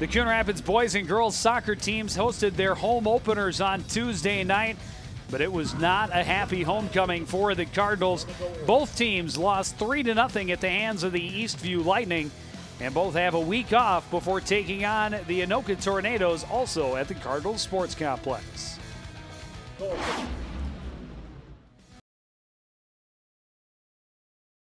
The Coon Rapids boys and girls soccer teams hosted their home openers on Tuesday night, but it was not a happy homecoming for the Cardinals. Both teams lost 3 to nothing at the hands of the Eastview Lightning, and both have a week off before taking on the Anoka Tornadoes also at the Cardinals Sports Complex.